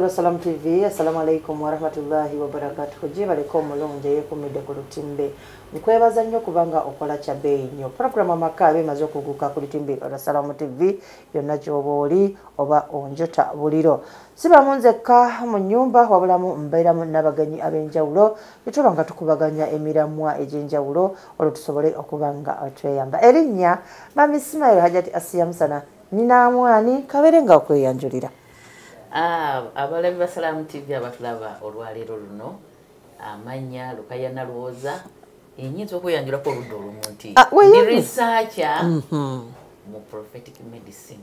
lwa salamu tv assalamu alaikum warahmatullahi wabarakatuhu gibaleko omulungi eyekumidde ku lutimbe nkwebaza nnyo kubanga okola kya bbeeyi nnyo puroguramu amaka abemaze okuguka ku lutimbe lwa salamu tv yonna oli oba onjota buliro sibamu nzekka mu nyumba wabulamu mbeeramu n'abagenyi ab'enjawulo etuba nga tukubaganya emiramwa egy'enjawulo olwo tusobole okuba nga tweyamba erinnya mami simayo hajati asiya musana ninamwani kabeere nga okweyanjulira abalabi ba salaamu tv abatulaba olwaleero luno amannya lukayana lwoza enyinza okweyanjulako oludda olumu nti Ah, ndi researcher mu prophetic medicine.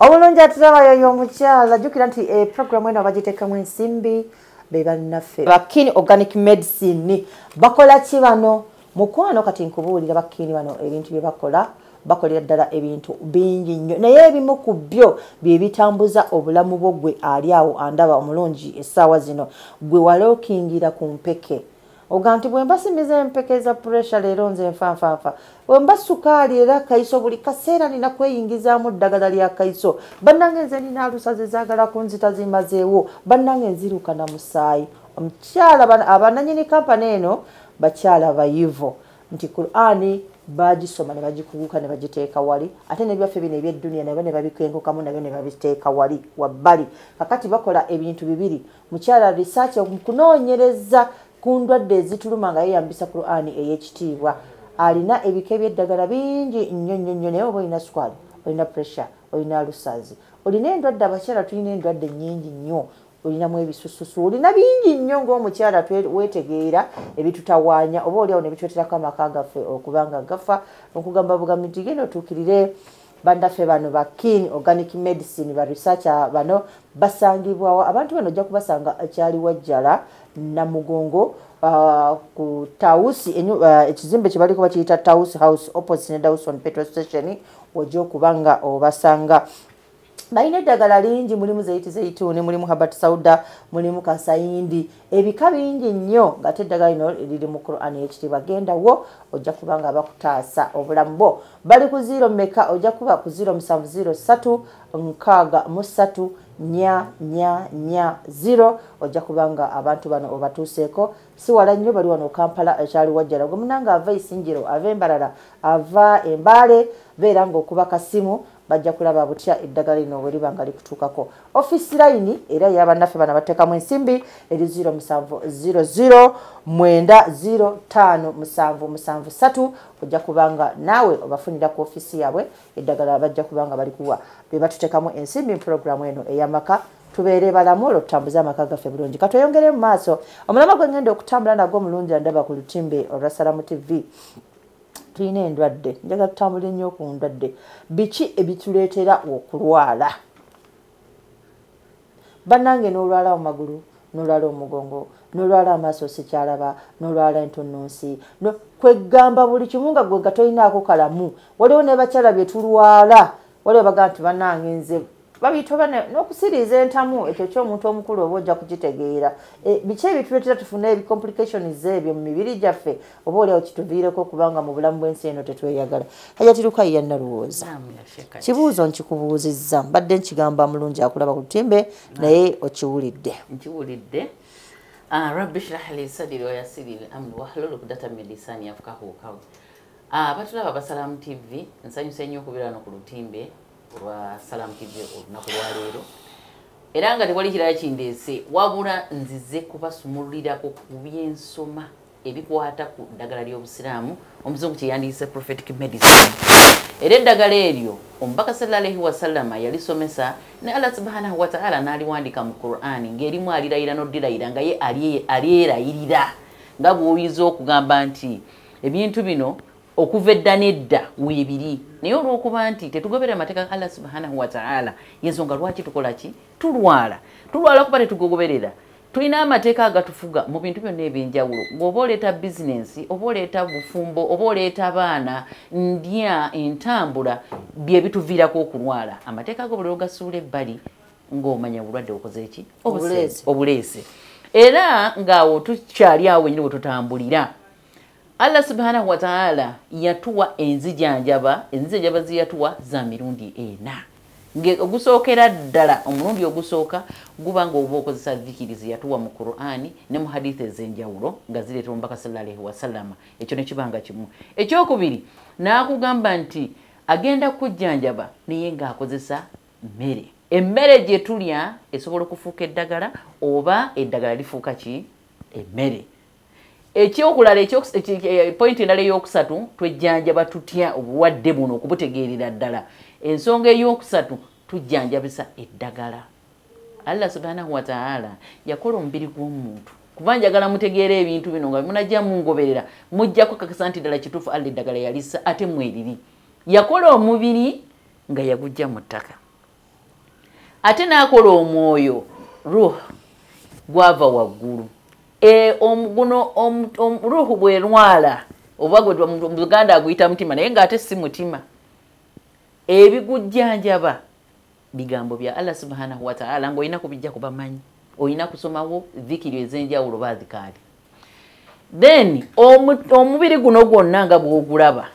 Obulungi atulaba yoyo omukyala jjukira nti puroguramu eno bagiteekamu ensimbi be bannaffe bakini organic medicine. Bakola ki bano? Mukwano kati nkubuulira bakini bano ebintu bye bakola bakolera ddala ebintu bingi nnyo. Naye ebimu ku byo bye bitambuza obulamu bwo gwe ali awo andaba omulungi essaawa zino gwe walookingira ku mpeke. Oga nti bwe mbasimiza empeke za puresha leero nze nfanfanfa bwe mba sukaali era kaiso buli kaseera nina kweyingizaamu ddagala lya kaiso. Bannange nze nina alusaze zaagala kunzita zimazeewo bannange nziruka na musaayi. Omukyala bana- abananyini kampani eno bakyala bayivo nti qurani bagisoma ne bagikuguka ne bagiteeka wali. Ate nebyaffe bino ebyedduniya nabyo ne babikengukamu nabyo ne babiteeka wali wabbali. Kakati bakola ebintu bibiri. Mukyala risaaki okunoonyereza ku ndwadde ezituluma nga yeyambisa qurani ey'ekitiibwa. Alina ebika ebyeddagala bingi nnyo nnyo nnyo naye oba olina squad olina pressure olina alusazi olina endwadde abakyala tulina endwadde nnyingi nnyo olinamu ebisususu olina bingi nnyo ngaomukyala wetegeera ebitutawaanya oba oliawo nebitweterako amaka gaffe okuba nga gafa okugamba bugambi nti genda otuukirire bandaffe bano ba kin organic medicine ba researcher bano basangibwawo. Abantu bano ojja kubasanga ekyali wajjala namugongo uh, ku enyu- uh, ekizimbe kyebaliko bakiyita tausi house opposite ne dawson petrol station ojja okuba nga obasanga balina eddagala lingi mulimu zeiti zeituni mulimu habat sauda mulimu kasayindi. Ebika bingi nnyo ngate eddagala lino liri mu quran ekitiibwa gendawo ojja kuba nga bakutaasa obulamu bwo. Bali ku ziro meka ojja kuba ku ziro musanvu ziro satu nkaaga mu ssatu nya nya nya ziro ojja kuba nga abantu bano obatuuseeko si wala nnyo bali wano kampala ekyali wajjala gwe munanga ava isinjiro ava embalala ava embaale beera ngaokuba kasimu bajja kulaba butya eddagala lino bwe liba nga likutuukako. Offisi layini era yabannaffe bano bateekamu ensimbi eri 0700 905 ojja kubanga naawe obafunira ku offisi yaabwe eddagala bajja kubanga balikuwa be batuteekamu ensimbi mu puroguramu eno ey'amaka tubeere balamu olwo tutambuze amaka gaffe bulungi. Katweyongere mu maaso omulama gwe ngenda okutambula nagwo omulungi andaba ku lutimbe olwa salamu tv tulina endwadde njagala tutambule nnyo ku ndwadde. Biki ebituleetera okulwala? Bannange n'olwala mu magulu n'olwala omugongo n'olwala amaaso sikyalaba n'olwala entunnunsi. Kwegamba buli kimu nga gwe nga tolinaako kalamu waliwo ne bakyala bye tulwala. Waliwo bagaa nti bannange nze babiyita oba n'okusiriiza entamu ekyo ky'omuntu omukulu oba ojja kukitegeera E, biki ebituleetera tufune ebicomplications ebyo mu mibiri gyaffe? Oba oliawo kituviireko kubanga mu bulamu bw'ensi eno tetweyagala? Hajatiruka yannalowooza Naamu, yasheka ki? kibuuzo nkikubuuzizza. Mbadde nkigamba mulungi akulaba ku lutimbe naye okiwulidde. Nkiwulidde. Ah, rabbi shrah li sadiri wayasiri li amri wahlul ukdata min lisani yafkahu qawli. Ah, batulaba ba salaamu tv nsanyuse nnyo okubeera wano ku lutimbe olwa salaamu tv olunaku lwaleero era nga tewali kirala kindeese wabula nzize kubasumululirako ku byensoma ebikwata ku ddagala ly'obusiraamu omuzungu kyeyandiyise prophetic medicine. Era eddagala eryo omubaka sallallahu wasallama yalisomesa ne allah subhanahu wataala n'aliwandika mu qurani ng'erimu alirayira n'oddirayira nga ye alyerayirira nga bw'oyinza okugamba nti ebintu bino okuva edda n'edda weebiri naye olw'okuba nti tetugobera amateeka ga allah subhanahu wataala yensonga lwaki tukola ki? Tulwala. Tulwala kuba tetugogoberera. Tulina amateeka agatufuga mu bintu byonna ebyenjawulo. Ng'oba oleeta bizinensi oba oleeta bufumbo oba oleeta abaana ndya entambula bye bituviirako okulwala. Amateeka ago buli ogasuula ebbali ng'omanya obulwadde bukoze ki? Obuleese. era ng'awo tukyali awo wenyini bwe tutambulira allah subhanahu wataala yatuwa enzijanjaba enzijanjaba zeyatuwa za mirundi ena. Ogusookera ddala omulundi ogusooka guba nga oba okozesa dhikirizi yatuwa mu qurani ne mu haditha ez'enjawulo nga zireeta omubaka salllaahi wasallama ekyo nekibanga kimu. Ekyokubiri n'akugamba nti agenda kujjanjaba naye ng'akozesa mmere emmere gye tulya esobola okufuuka eddagala oba eddagala lifuuka ki? Emmere ekyokulala pointi endala eyokusatu twejjanjaba tutya obulwadde buno okubutegeerera ddala? Ensonga eyokusatu tujjanjabisa eddagala. Allah subhanahu wataala yakola omubiri gw'omuntu. Kuba njagala mutegeera ebintu bino nga munajja mungoberera mujjako kakasa nti ddala kituufu alla eddagala yalisa ate mweriri. Yakola omubiri nga yagujja mu ttaka. Ate n'akola omwoyo ruh gwava waggulu. e, guno ruhu bwerwala oba muganda aguyita mutima naye ngaate si mutima ebigujjanjaba bigambo bya allah subhanahu wataala ngaolina kubijja kubamanyi olina kusomawo dhikiri ezenjawulo bazikaali then omubiri guno gwonna nga bwogulaba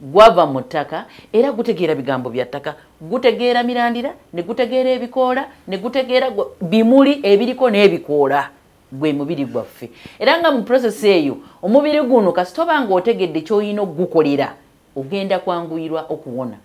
gwava mu ttaka era gutegeera bigambo bya ttaka. Gutegeera mirandira ne gutegeera ebikoola ne gutegeera bimuli ebiriko n'ebikoola gwe mubiri gwaffe. Era nga mu prosesi eyo omubiri guno kasitoba nga otegedde kyolina okugukolera ogenda kwanguyirwa okuwona.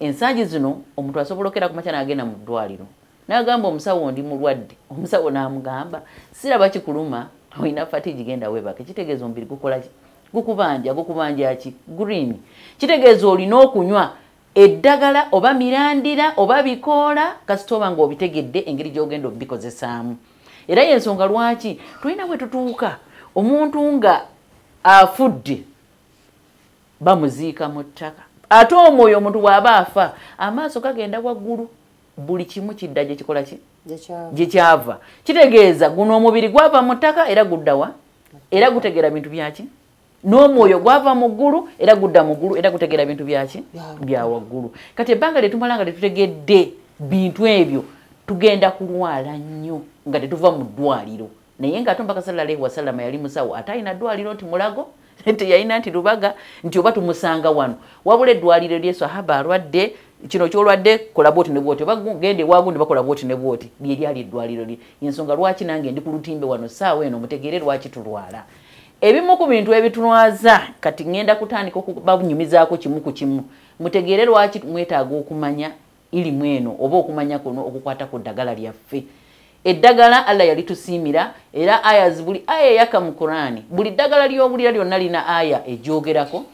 Ensangi zino omuntu asobola okera kumakya nagenda mu ddwaliro. Nagamba omusawo ndi mulwadde omusawo namugamba siraba kikuluma olina fati gigenda webaka kitegeeza omubiri gukolaki gukubanja gukubanja ki? Green. Kitegeeza olina okunywa eddagala oba mirandira oba bikoola kasitoba nga obitegedde engeri gyogenda obikozesaamu era yensonga lwaki? Tulina bwe tutuuka omuntu nga afudde bamuziika mu ttaka. Ate omwoyo omuntu bw'aba afa amaaso gagenda waggulu buli kimu kidda gyekikola ki? Gyekyava kitegeeza guno omubiri gwava mu ttaka era guddawa era gutegeera bintu byaki n'omwoyo gwava mu ggulu era gudda mu ggulu era gutegeera bintu byaki bya waggulu. Kati ebbanga lyetumala nga tetutegedde bintu ebyo tugenda kulwala nnyo nga tetuva mu ddwaliro. Naye nga ate omubaka sallallahu wasallama yali musawo ate alina ddwaliro nti mulago teyalina nti lubaga nti oba tumusanga wano. Wabula eddwaliro lyesahaba alwadde kino kyolwadde kola bwoti ne bwoti oba gende wagundi bakola bwoti ne bwoti lyeryali eddwaliro lye. Ensonga lwaki nange ndi ku lutimbe wano saawa eno mutegeere lwaki tulwala? Ebimu ku bintu ebitulwaza kati ŋŋenda kutandika okubabunyumizaako kimu ku kimu. Mutegeere lwaki mwetaaga okumanya irimu eno oba okumanya kuno okukwata ku ddagala lyaffe eddagala allah yali tusiimira era ayas buli aya eyaka mu qurani buli ddagala ly'obulira lyonna lina aya egyogerako.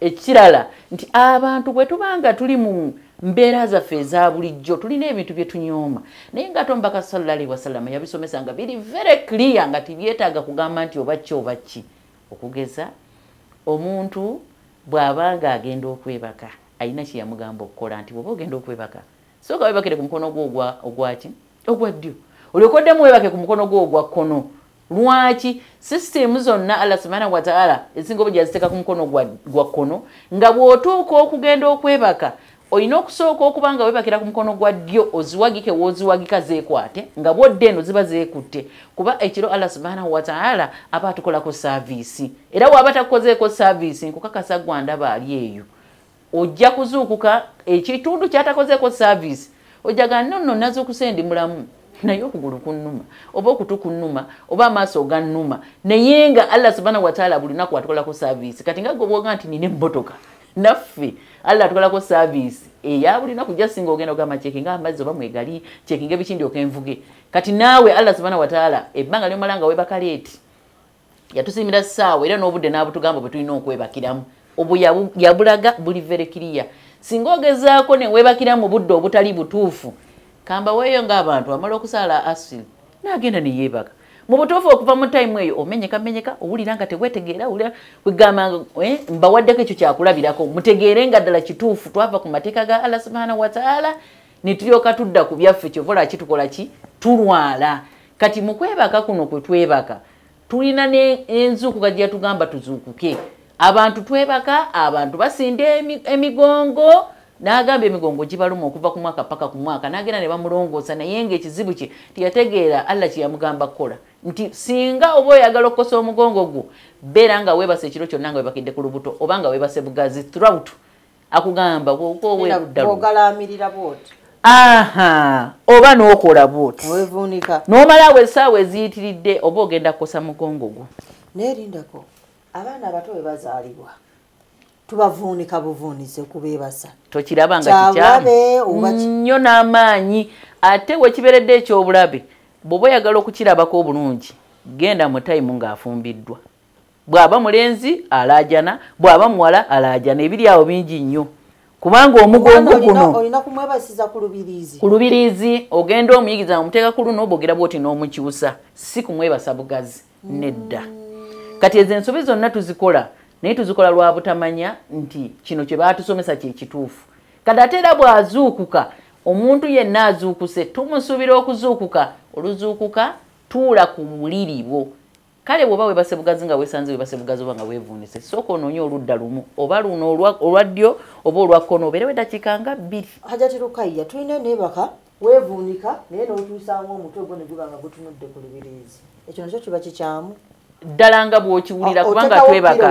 Ekirala nti abantu bwe tubanga tuli mu mbeera zaffe eza bulijjo tulina ebintu bye tunyooma. Naye nga ate omubaka salllahalihi wasallama yabisomesa nga biri very clear nga tibyetaaga kugamba nti oba ki oba ki. Okugeza omuntu bw'abanga agenda okwebaka alina kyeyamugamba okukola nti bwoba ogenda okwebaka sooka webakire ku mukono gwo ogwaki ogwa ddyo olyokoddemu webake ku mukono gwo ogwa kkono. Lwaki? Sisitemu zonna allah subhanahu wataala ezinga oba gyaziteeka ku mukono gwa kkono nga bw'otuuka okugenda okwebaka olina okusooka okuba nga webakira ku mukono gwa ddyo oziwagike wooziwagika zeekwate nga bwodde eno ziba zeekutte kuba ekiro allah subhanahu wataala aba atukolako saaviisi era waaba takukozeeko saaviisi nkukakasa gwandaba ali eyo. Ojja kuzuukuka ekitundu kyatakozeeko saaviisi ojjaga nonno nazuukuse ndi mulamu naye okugulu kunnuma oba okutu kunnuma oba amaaso ogannuma naye nga allah subhanahu wataala buli naku atukolako saaviisi kati nga gobwoga nti nina emmotoka naffe allah atukolako saaviisi eya buli naku ja singa ogenda ogamba cekinga amazzi oba mwegali cekinga ebikindi okenvuge kati naawe allah subhanahu wataala ebbanga lyomala nga webakaleeti yatusiimira ssaawa era n'obudde n'abutugamba bwe tulina okwebakiramu. Obwo yabulaga buli verekiriya singa ogezaako newebakira mu budde obutali butuufu kamba weeyo ngaabantu amala okusaala asili nagenda neyeebaka mu butuufu okuva mu tayimu eyo omenyeka menyeka owulira nga tewetegeera wulira kwegamba eh, mbawaddeko ekyo kyakulabirako mutegeere nga ddala kituufu twava ku mateeka ga allah subhanahu wataala netulyoka tudda ku byaffe kyovola kitukola ki? Tulwala. Kati mu kwebaka kuno kwe twebaka tulina n'enzuuku gajja tugamba tuzuukuke. Abantu twebaka abantu basinda emigongo n'agamba emigongo gibaluma okuva ku mwaka paka ku mwaka n'agenda ne bamulongoosa naye ngaekizibu kye tiyategeera allah kyeyamugamba kukola. Nti singa oba oyagala okukosa omugongo gwo beera nga weebase ekiro kyonna nga webakidde ku lubuto oba nga weebase bugazi throut akugamba bwogalamirira bwoti. Aha oba n'okola bwoti. N'omalawo essaawa eziyitiridde oba ogenda kukosa mugongo gwo. Neerindako abaana abato bwe bazaalibwa tubavuunika buvuunize okubeebasa tokiraba nga Kyabulabe nnyo n'amaanyi. Ate wekiberedde ekyobulabe bw'oba oyagala okukirabako obulungi genda mu tayimu ng'afumbiddwa. Bw'aba mulenzi alaajana bw'aba muwala alaajana ebiri awo bingi nnyo. Kubanga omugongo guno. olina kumwebasiza ku lubiriizi. Ku lubiriizi ogenda omuyigiza omuteeka ku luno obwogera bwoti n'omukyusa si kumwebasa bugazi nedda. Kati ezo ensobi zonna tuzikola naye tuzikola lwa butamanya nti kino kye baatusomesa kye kituufu. Kati ate era bw'azuukuka omuntu yenna azuukuse tumusuubira okuzuukuka. Oluzuukuka tuula ku muliri bwo. Kale bw'oba webase bugazi nga weesanze webase bugazi oba nga weevuunise sooka onoonye oludda lumu oba luno olwa- ddyo oba olwa kkono obeerewo eddakiika nga bbiri. Hajati lukaiya tulina neebaka weevuunika naye n'otuusaamu omutwe ogwo ne guba nga gutunudde ku lubiriizi ekyo nakyo kiba kikyamu ddala nga bw'okiwulira kubanga twebaka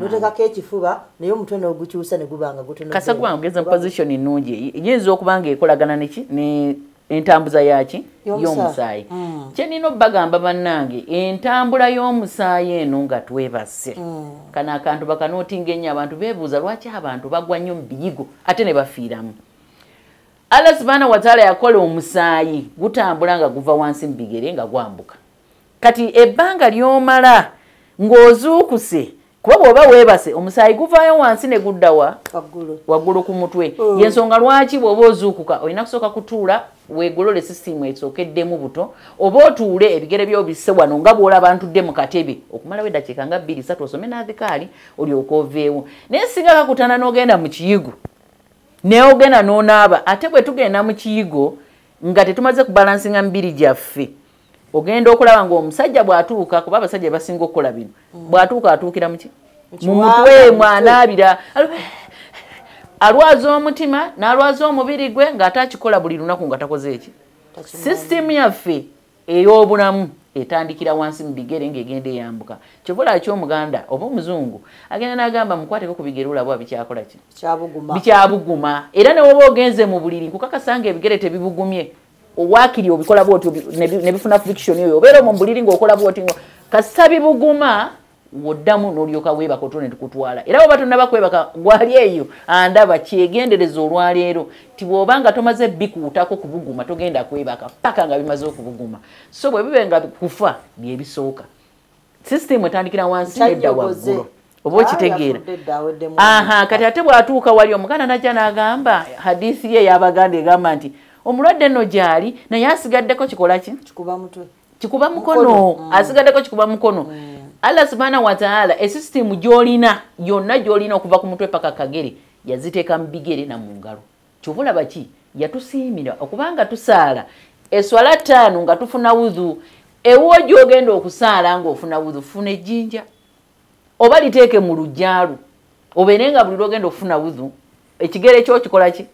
n'oteekako ekifuba naye omutwe n'ogukyusa ne guba nga gutunudde kasa kuba ogeza mu position ennungi eyinza okuba nga ekolagana neki ne entambuza yaki Y'omusaayi. y'omusaayi. Mm. kye nina obbagamba bannange entambula y'omusaayi eno nga twebase Mm. kano akantu bakanootinga ennyo abantu beebuuza lwaki abantu bagwa nnyo mu biyigo ate ne bafiiramu. Allah subhana wataala yakola omusaayi gutambula nga guva wansi mu bigere nga gwambuka kati ebbanga ly'omala ng'ozuukuse kuba bw'oba weebase omusaayi guvaayo wansi ne guddawa waggulu. Ku mutwe. Mm. yensonga lwaki bw'oba ozuukuka olina kusooka kutuula weegolole sisitimu esookeddemu buto oba otuule ebigere byobisse wano nga bw'olaba ntudde mu katebe okumalawo eddakiika nga bbiri satu osome naadhikaali olyoka oveewo. Naye singa kakutana n'ogenda mu kiyigo naye ogenda n'onaaba ate bwe tugenda mu kiyigo nga tetumaze kubalansinga mibiri gyaffe ogenda okulaba ngaomusajja bw'atuuka kuba abasajja basinga okukola bino bw'atuuka atuukira muki mu mutwe mwanaabira alwaza omutima n'alwaza omubiri gwe ng'ate akikola buli lunaku nga takoze eki sisitemu yaffe ey'obulamu etandikira wansi mu bigere ng'egenda eyambuka. Kyovola ky'omuganda oba omuzungu agenda n'agamba mukwateko ku bigere olaba bikyakola ki? Kyabuguma bikyabuguma. Era ne woba ogenze mu buliri nkukakasa nga ebigere tebibugumye owaakiri obikola bwoti ne bifuna fiction eyo obeera omwo mu buliri ng'okola bwoti ngo kasita bibuguma woddamu n'olyoka weebaka otwo ne tukutwala era woba tonnaba kwebaka gwali eyo andaba kyegendereza olwaleero ti bw'oba nga tomaze bikuutako kubuguma togenda kwebaka paka nga bimaze okubuguma. So bwe bibe nga kufa byebisooka sisitemu etandikira wansi nedda waggulu. oba okitegeera. Ah, aha kati ate bw'atuuka wali omuganda najja n'agamba hadiisi ye ey'abaganda egamba nti omulwadde nno gy'ali naye asigaddeko kikola ki? Kikuba mukono. Mukono, asigaddeko kikuba mukono. Allah subhanahu wataala esisitimu gy'olina yonna gy'olina okuva ku mutwe paka kagere yaziteeka mu bigere na mu ngalo. Kyova olaba ki? Yatusiimira okubanga tusaala eswala ttaano nga tufuna wudhu ewuwo gy'ogenda okusaala ng'ofuna wudhu funa ejjinja oba liteeke mu lujjaalu obeere nga buli lwogenda okufuna wudhu ekigere kyo kikola ki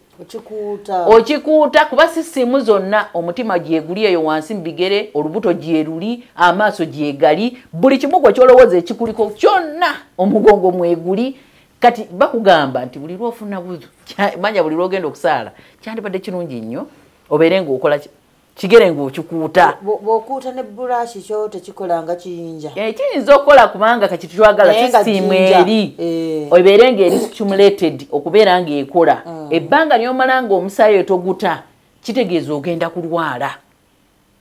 okikuuta. Kuba sisimu zonna omutima gyeguli eyo wansi mu bigere olubuto gyeruli amaaso gyegali buli kimu gwe kyolowooza ekikuliko kyonna omugongo mweguli. Kati bakugamba nti buli lwofuna buzu manya buli lwogenda okusaala kyandibadde kirungi nnyo obeere ngaokola ki- kigere ng'okikuuta Bwo- bw'okuuta ne burashi kyo tekikola nga kiyinja. Eh, kiyinza okukola kubanga kati twagala Naye nga sisitimu jjinja. eri. Eh. obeere ngaeri stimulated okubeera ng'ekola ebbanga lyomala ng'omusaayi etoguta kitegeeza ogenda kulwala.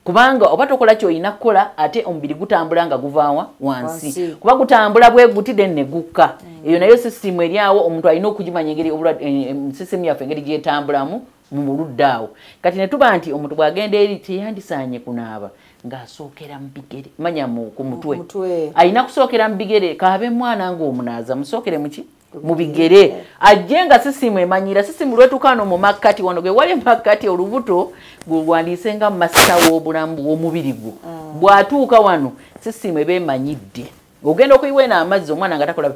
Kubanga oba tokola kyolina kukola ate omubiri gutambula nga guvaawa wansi. Kuba gutambula bwe guti then ne gukka. Eyo nayo sisitimu eri awo omuntu alina okugimanya engeri obulwadde- eh, sisitimu yaffe engeri gyetambulamu mu buludde awo. Kati ne tuba nti omuntu bw'agenda eri teyandisaanye kunaaba ng'asookera mu bigere manya ku mutwe. alina kusookera mu bigere kaabe mwana ng'omunaaza musookere muki mu bigere. ajje nga sisimu emanyira sisimu lwetukaano mu makkati wano gwe wali makkati olubuto gwewandiise nga masita w'obulamu w'omubiri gwo. Bw'atuuka wano sisimu eba emanyidde. Ogenda okuyiwa eno amazzi omwana nga takola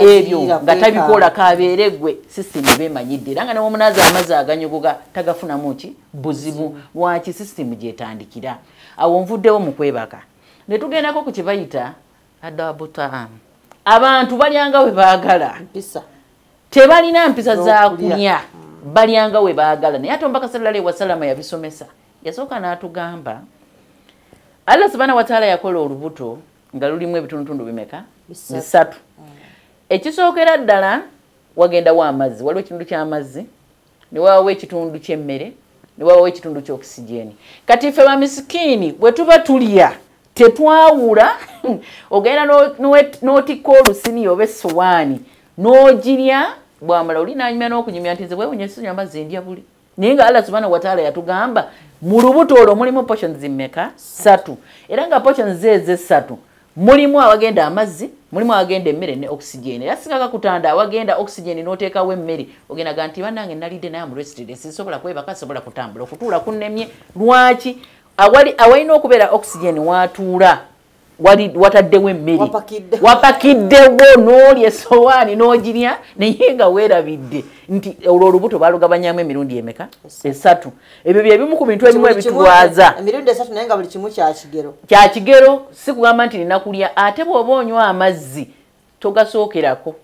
ebyo nga tabikola kabeere gwe sisitimu eba emanyidde era nga newomunaazi amazzi aganyogoga tagafunamu ki? Buzibu. Lwaki sisitimu gyetandikira? Awo nvuddewo mu kwebaka. Ne tugendako ku kyebayita adabutaamu abantu balyanga bwe baagala. Mpisa. Tebalina mpisa za Z'okulya. kulya. Balyanga we baagala. Naye ate omubaka sallallahu wasalama yabisomesa. Yasooka n'atugamba allah subhana wataala yakola olubuto nga lulimu ebitundutundu bimeka? Bisatu ekisookera ddala wagendawo amazzi waliwo ekitundu ky'amazzi newabawo ekitundu ky'emmere newabawo ekitundu ky'okisigeni kati ffe bamisikiini bwe tuba tulya tetwawula ogenda n'otikka olusini oba essowaani n'ogirya bwamala oli nanyumya n'okunyumya nti nze bwewunya sinywa amazzi ndya buli. Naye nga allah subhanahu wataala yatugamba mu lubuto olwo mulimu portions mmeka? Satu. Era nga portions ezo esatu mulimu awagenda amazzi mulimu awagenda emmere ne oxygen. Era singaka kutanda awagenda oxygen n'oteekawo emmere ogenda ga nti bannange nalidde naye amurestd sisobola kwebaka sobola kutambula okutuula kunnemye. Lwaki? Awalina okubeera oxygen watuula wataddewo emmere. Wapakiddewo n'olya esowaani n'ogirya naye nga weerabidde. Nti olwo olubuto balugabanyamu emirundi emeka? Esatu. Ebyo byebimu ku bintu ebimu ebitulwaza kyakigero si kugamba nti nina kulya. Ate bw'oba onywa amazzi togasookerako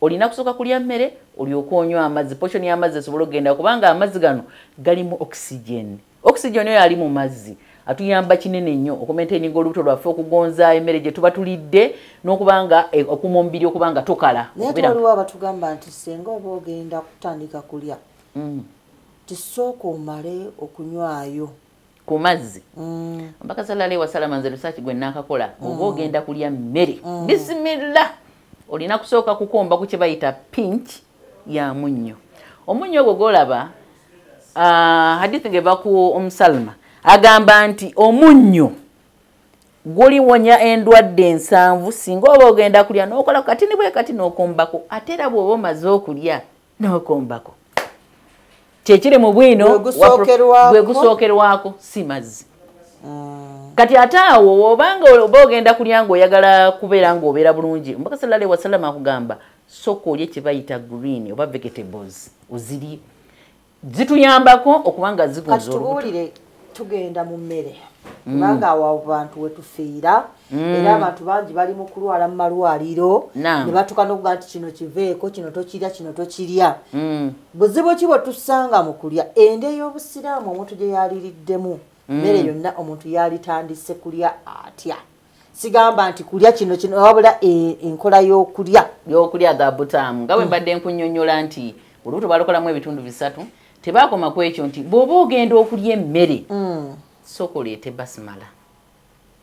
olina kusooka kulya mmere olyoka onywa amazzi. Poshoni y'amazzi esobola okugenda kubanga amazzi gano galimu oxygen. Oxygen oyo ali mu mazzi atuyamba kinene nnyo okumentaininga olubuto lwaffe okugonza emmere gye tuba tulidde n'okubanga eh, okuma omubiri okubanga tokala. Naye twaliwo abatugamba nti senga oba ogenda kutandika kulya mm. tisooka omale okunywayo. Ku mazzi. Mm. mpaka salala wasalama nze lusaaki gwe nakakola mm. oba ogenda kulya mmere. Bisimilla olina kusooka kukomba ku kye bayita pinch ya munnyo. Omunnyo ogwo gwolaba ah, hadithi ngeva ku omusalma agamba nti omunnyo guliwonya endwadde ensanvu singa oba ogenda kulya nokola kati ni bwe kati nokombako ate era bwoba omaze okulya nokombako. Kyekiri mu bwino bwe gusookerwako? si mazzi. Mm. kati ate awo obanga oba ogenda kulya ngaoyagala kubeera ngaobeera bulungi omubaka salali wasallama akugamba soka olye kyebayita green oba vegetables ozirye. Zituyambako okubanga zigunza olubuto tugenda mu mmere. Kubanga awo abo bantu wetufiira mm. era abantu bangi bali mu kulwala mu malwaliro ne batuka nokuga nti kino kiveeko kino tokirya kino tokirya. Mm. buzibu ki bwe tusanga mu kulya? Ende ey'obusiraamu omuntu gye yaliriddemu. Mm. mmere yonna omuntu yalitandise kulya atya? Sigamba nti kulya kino kino wabula e, enkola y'okulya. Y'okulya gabutaamu nga bwe mbadde nkunyonyola nti olubuto balukolamu ebitundu bisatu tebakoma ku ekyo nti bw'oba ogenda okulya emmere mm. sooka oleete basimala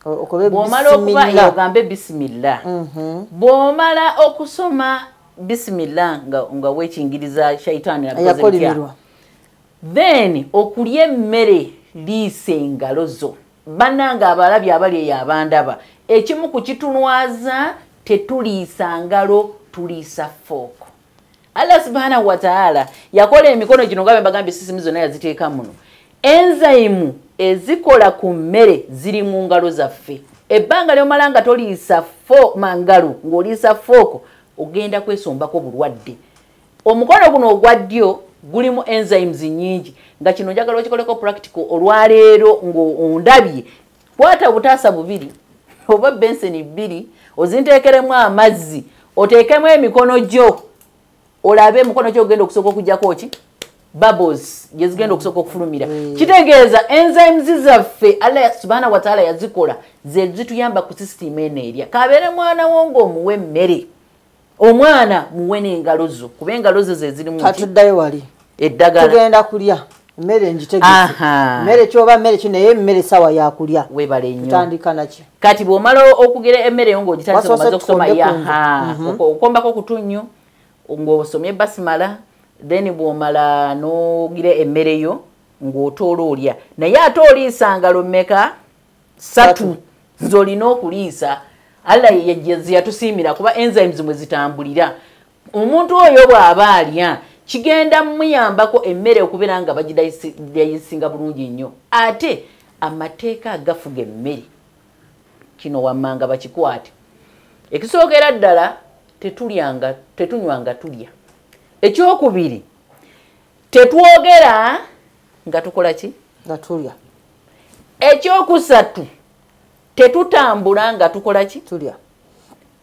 bw'omala okuba ogambe bisimilla. Mhm. bw'omala okusoma bisimilla nga weekingiriza shaitaani akozeetya then okulya emmere liisa engalo zo. Bannanga abalabye abali eyo abandaba ekimu ku kitunwaza tetuliisa ngalo tuliisa fooko allah subhanahu wataala yakola emikono gino nga bembagambye sisimu zonna yaziteeka muno. Enzymu ezikola ku mmere ziri mu ngalo zaffe. Ebbanga lyomala nga toliisa fo mangalo ng'oliisa fooko ogenda kwesombako bulwadde. Omukono guno ogwa ddyo gulimu enzymes nyingi nga kino njagala okikoleko practical olwaleero ng'ondabye kwata butaasa bubiri oba benseni bbiri ozinteekeremu amazzi oteekemu emikono gyo olabe emikono gyo ogenda okusooka okujjako ki? Bubbles gyezigenda okusooka okufulumira. Mm. kitegeeza enzymes zaffe allah subhana wataala yazikola ze zituyamba ku system eno erya. Kabeere mwana wo ngaomuwe emmere. Omwana muwe n'engalo zo kuba engalo zo zezirimuatuddayo wali. Eddagala. Tugenda kulya. Emmere ngitegemmere kyoba mmere ki? Naye emmere sawa yakulya webale nnyo. Tutandika naki kati bw'omala okugera emmere yo ngaogitandisa omaze okusoma yaha mhm. okombako okutunyo ng'osomye basimala then bw'omala n'ogira emmere yo ng'otoola olya. Naye ate oliisangalo mmeka? Satu. Z'olina okuliisa allah yatusiimira kuba enzymes mwe zitambulira. Omuntu oyo bw'aba alya kigenda muyambako emmere okubeera nga bagidayisinga bulungi nnyo. Ate amateeka agafuga emmere. Kino wammanga bakikwate. Ekisookera ddala tetulyanga tetunywanga tulya. Ekyokubiri tetwogera nga tukola ki? Nga tulya. Ekyokusatu tetutambula nga tukola ki? Tulya.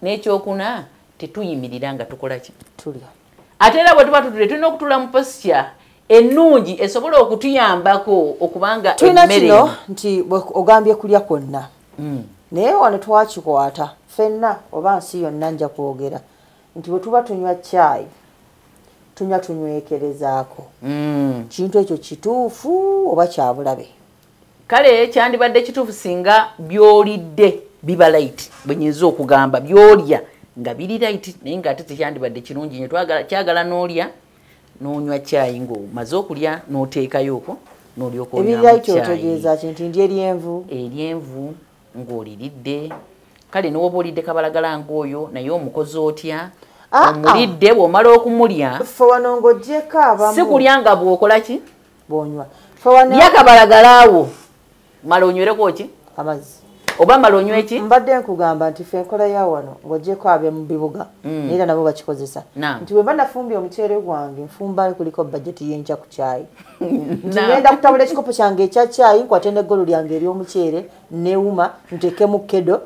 N'ekyokuna tetuyimirira nga tukola ki? Tulya. Ate era bwe tuba tutule tulina okutula mu positya ennungi esobole okutuyambako okubanga tulina kino nti ogambye kulya kwonna. Mm. Naye wano twakikwata ffenna oba nsi yonna nja kwogera nti bwe tuba tunywa caayi tunywa tunywekerezaako Mm. kintu ekyo kituufu oba kyabulabe kale kyandibadde kituufu singa byolidde biba layiti bwenyinza okugamba byolya nga biri layiti naye ngaate tekyandibadde kirungi nyo. Twagala- kyagala n'olya n'onywa kyayi ngaomaze okulya n'oteekayoko n'olyoka ebirira kyo otegeeza ki? Nti ndi eryenvu. Eryenvu ng'oliridde. Kale newoba olidde kabalagala ng'oyo naye omukozi otya? Omulidde bw'omala okumulya. Ffe wano ng'ogyeko abamu. Si kulya nga bw'okola ki? Bw'onywa. Lya kabalagalaawo mala onywereko ki amazzi oba mala onywe ki mbadde nkugamba nti ffe enkola ya wano ng'ogyeko abe mu bibuga naye era nabo bakikozesa. Nti bwe mba nafumbye omuceere gwange nfumba kuliko bajeti y'enkya ku caayi. Nti ngenda kutabula ekikopo kyange ekya caayi nkwate neggolo lyange ery'omuceere newuma nteekemu kedo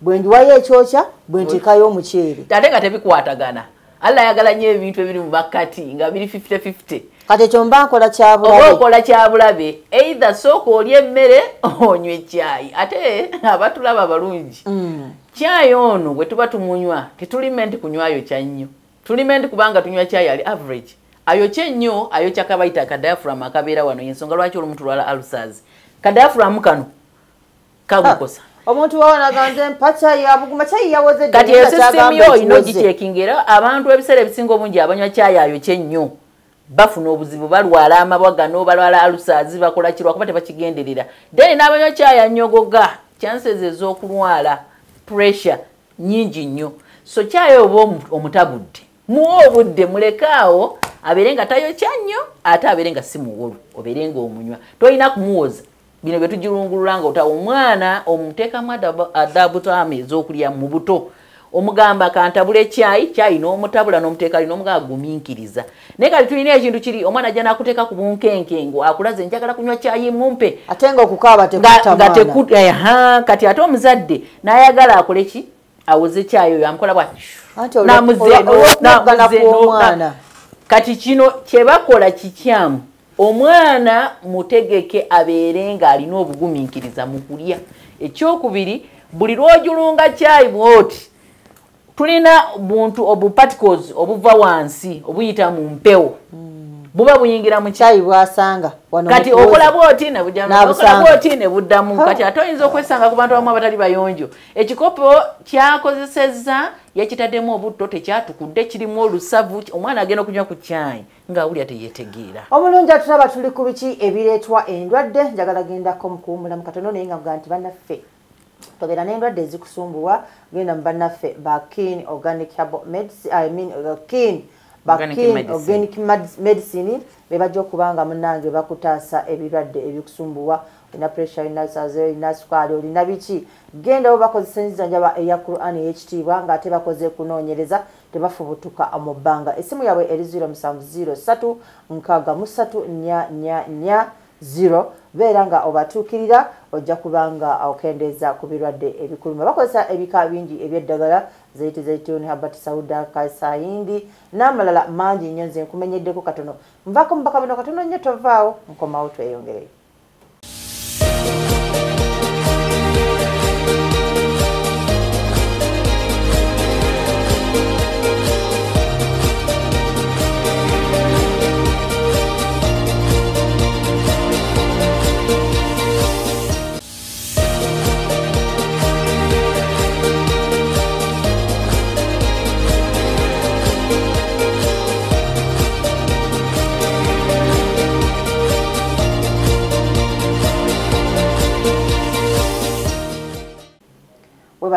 bwe njiwayo ekyokya bwe nteekayo omuceere. Ate nga tebikwatagana. Alla ayagala nnyo ebintu ebiri mu bakati nga biri 50-50 kati ekyo mba nkola oba kyabulabe okola kyabulabe eitha sooka olya emmere onywa ekyayi ate abatulaba balungi Mm. kyayi ono bwe tuba tumunywa tetulime nti kunywayo kya nnyo. Tulime nti kubanga tunywa kyayi ali average. Ayokya ennyo ayokya kabayita akadiafuramu akabeera wano. Yensonga lwaki olumu tulwala alsas kadiafuramu kano kagukosa. Omuntu wawanaga nze mpa caayi abuguma caayi yawoze kati eyo sisitimu yo olina ogitekinga era abantu ebiseera ebisinga obungi abanywa kyayi ayokya ennyo bafuna obuzibu balwala amabwa gano balwala alusaazi bakola kirwa kuba tebakigenderera. Then n'abanywa kyayi anyogoga chances ez'okulwala pressure nyingi nnyo. So kyayi oba omu- omutabudde muwe obudde mulekaawo abeere nga tayokya nnyo ate abeere nga si muwolu obeere nga omunywa tolina kumuwoza. Bino bye tugirungulula nga ota omwana omuteekamu adabu- adabutaama ez'okulya mu buto omugamba kantabula ekyayi kyayi n'omutabula n'omuteeka ali n'omugamba gumiikiriza naye kati tulina ekintu kiri omwana ajja n'akuteeka ku bunkenkengo akulaze njagala kunywa kyayi mumpe. Ate nga okukaaba nga tekutta nga mwana teku- aha, kati ate omuzadde n'ayagala akole ki? Awoze kyayi oyo amukola bwa Anti olwo- Namuze olwo- no- olw'okuwoggana namuze no- kw'omwana. na- kati kino kyebakola kikyamu. Omwana mutegeke abeere ng'alina obugumiikiriza mu kulya. Ekyokubiri buli lw'ojulunga kyayi bwoti tulina buntu obuparticles obuva wansi obuyita mu mpewo buba buyingira mu kyayi caayi bwasanga kati mu kuwoza. okola bwoti ne buddamu N'abusanga. okola bwoti ne buddamu Ha. kati ate oyinza okwesanga ku bantu abamu abatali bayonjo ekikopo kyakozesezza yakitaddemu obutto tekyatukudde kirimu olusavu omwana agenda okunywa ku kyayi ngaawulya teyeetegeera omulungi atulaba tuli ku biki ebireetwa endwadde njagala gendako mukuwumulamu katono naye nga mugaa nti bannaffe tobeera n'endwadde ezikusumbuwa genda mu bannaffe ba kin organic herbal medicine, I mean, kin Organic medicine. organic mad- medicine be bajja okubanga munange bakutaasa ebirwadde ebikusumbuwa. Olina pressure olina saze olina sukaali olina biki? Gendawo bakozesa enzanjaba eya quran ey'ekitiibwa ng'ate bakoze kunoonyereza tebafubutuka mu bbanga. Essimu yaabwe eri 0703 nkaaga mu 3 nya nya nya 0 beera nga obatuukirira ojja kubanga okendeeza ku birwadde ebikuluma bakozesa ebika bingi ebyeddagala zaiti zaituni habat sauda kasayindi n'amalala mangi nnyo nze nkumenyeddeko katono. Nvaako mubaka bino katono nnyo tovaawo nkomawo tweyongereyo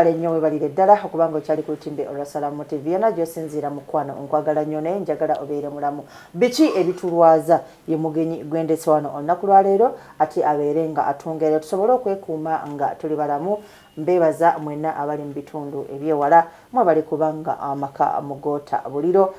webale nnyo webalire ddala okubanga okyali ku lutimbe olwasalamu tv yona gyosinziira mukwano nkwagala nnyo naye njagala obeere mulamu. Biki ebitulwaza? Ye mugenyi gwendese wano olunaku lwaleero ate abeere nga atungeera tusobole okwekuuma nga tuli balamu. Mbeebaza mwenna abali mu bitundu ebyewala mwabali kubanga amaka mugoota buliro.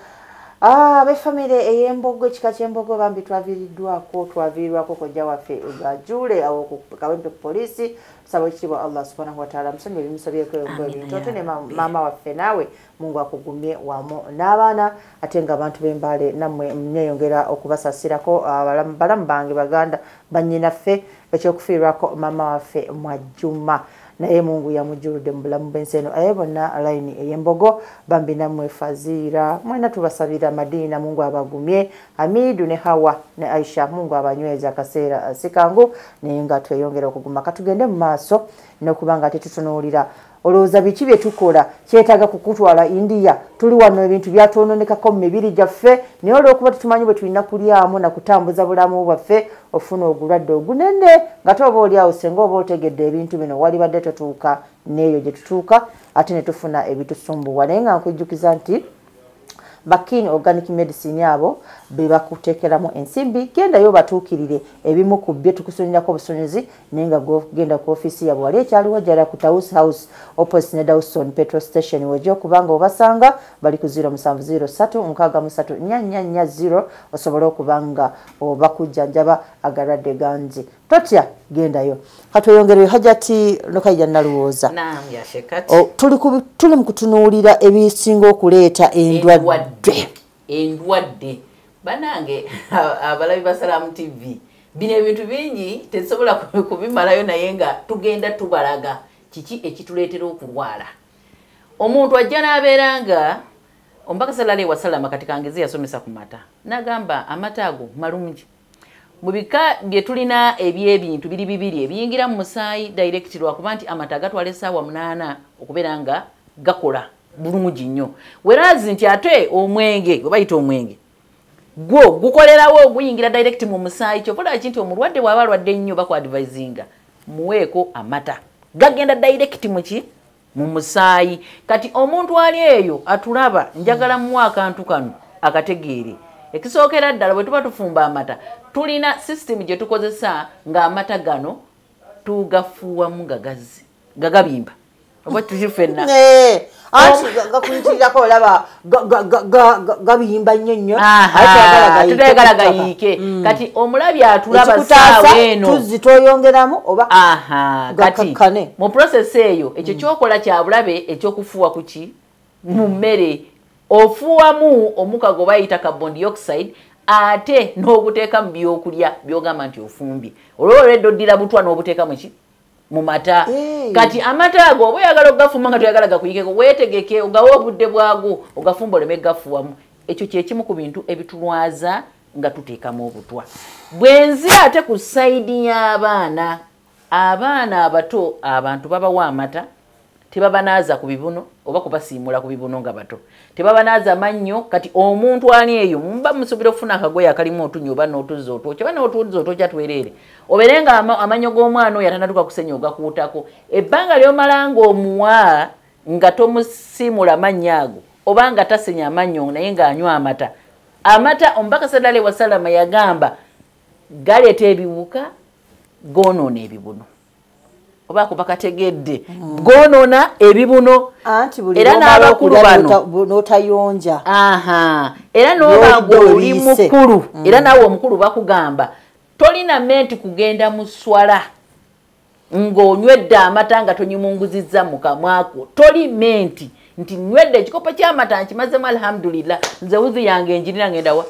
Ah, abefamire ey'embogo ekika ky'embogo bambi twaviiriddwako twaviirwako kojja waffe gajule awo ku kawempe ku poliisi tusaba ekitiibwa allah subhanahu wataala musonyi ebimusobyeko ebintu ate ne ma- maama waffe naawe mungu akugumye wamu n'abaana ate nga abantu b'embaale nammwe myeyongera okubasasirako abalamu balamu bange baganda. Bannyinaffe ekyokufiirwako maama waffe mwajjuma naye mungu yamujjuludde mu bulamu bw'ensi eno aye bonna layini ey'embogo bambi nammwe faziira mwena tubasabira madiina mungu abagumye. Hamidu ne hawa ne aisha mungu abanyweza akaseera sikangu naye nga tweyongera okuguma. Katugende mu maaso nokuba nga tetutunuulira olowooza biki bye tukola kyetaaga kukutwala indiya tuli wano ebintu byatwononekako mu mibiri gyaffe naye olwokuba tetumanyi bwe tulina kulyamu nakutambuza bulamu bwaffe ofuna ogulwadde ogunene nga te oba oliawo senga oba otegedde ebintu bino wali badde totuuka neeyo gye tutuuka ate ne tufuna ebitusumbuwa. Naye nga nkujjukiza nti bakini organic medicine abo be bakuteekeramu ensimbi gendayo batuukirire ebimu ku bye tukusonyirirako obusonyizi naye nga genda ku ofiisi yabwe. Wali ekyaliwo jala ku taus house opposite ne dawson petrol station wejja okubanga obasanga bali ku 070634 osobole okubanga obakujjanjaba agalwadde ganzi totya gendayo. Katweyongereyo hajati nokaija nalowooza. Naam yashekati O, tuli mu kutunuulira ebisinga okuleeta endwadde. Endwadde banange abalabi ba salamu tv bino ebintu bingi tetusobola ku- kubimalayo naye nga tugenda tubalaga. Kiki ekituleetera okulwala? Omuntu ajja n'abeera nga omubaka salale wasalama kati kangezi yasomesa ku mata. Nagamba amata ago malungi mu bika bye tulina ebyebintu biri bibiri ebiyingira mu musaayi direct lwakuba nti amata gatwala essaawa munaana okubeera nga gakola bulungi nnyo. Werazi nti ate omwenge gwe bayita omwenge gwo gukolerawo guyingira direct mu musaayi kyokolaki nti omulwadde bw'aba alwadde nnyo bakwadvisinga muweeko amata. Gagenda direct muki mu musaayi. Kati omuntu ali eyo atulaba njagala muwa akantu kano akategeere ekisookera ddala bwe tuba tufumba amata tulina sisitemu gye tukozesa ng'amata gano tugafuuwamu nga gazzi nga gabimba oba tuki ffenna? Eh, anti ga- gakuyitirirako olaba ga- ga- ga- ga- ga- gabiyimba nnyo nnyo. Tutayagala gayiike kati omulabi atulaba saawa eno. tuzzi twoyongeramu oba aha kati mu process eyo ekyo kyokola kya bulabe ekyokufuuwa ku ki? Mu mmere ofuuwamu omuka gwe bayita carbon dioxide ate n'obuteeka mu byokulya byogamba nti ofumbye olwolwedde oddira butwa n'obuteeka mu ki? Mu mata. Kati amata ago oba oyagala ogafumba nga toyagala gakuyikeko weetegeke ogawe obudde bwago ogafumba oleme gafuwamu. Ekyo kyekimu ku bintu ebitulwaza nga tuteekamu obutwa. Bwenzira ate ku sayidi y'abaana abaana abato abantu babawa amata tebabanaaza ku bibuno oba kubasiimula ku bibuno nga bato. Tebabanaaza mannyo kati omuntu ani eyo? Muba musobera okufuna akagoye akalimu otunya oba n'otuzza otwokya oba n'otuzza otwokya twerere obeere nga ama- amannyo g'omwana oyo atanatuka kusenya ogakuutako ebbanga lyomala ng'omuwa nga tomusiimula mannyo ago oba nga tasenya amannyo naye ng'anywa amata amata omubaka salale wasalama yagamba galeeta ebiwuka goonoona ebibuno oba kuba kategedde goonoona ebibuno anti buli Era n'abakulu okulya bano. n'ota- n'otayonja. Aha. Era noba Byolidde ng'oli oliise. mukulu era naawe omukulu bakugamba tolina menti kugenda mu swala ng'onywedde amata nga tonyumunguzizza mu kamwako toli menti nti nywedde ekikopo ky'amata nkimazemu alhamdulillah nze wuzi yange njirina ngendawa